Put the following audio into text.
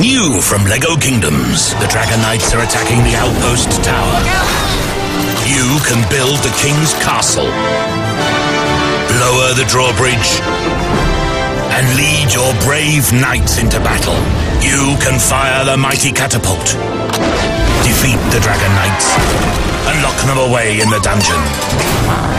New from LEGO Kingdoms, the Dragon Knights are attacking the outpost tower. You can build the King's Castle, lower the drawbridge, and lead your brave knights into battle. You can fire the mighty catapult, defeat the Dragon Knights, and lock them away in the dungeon.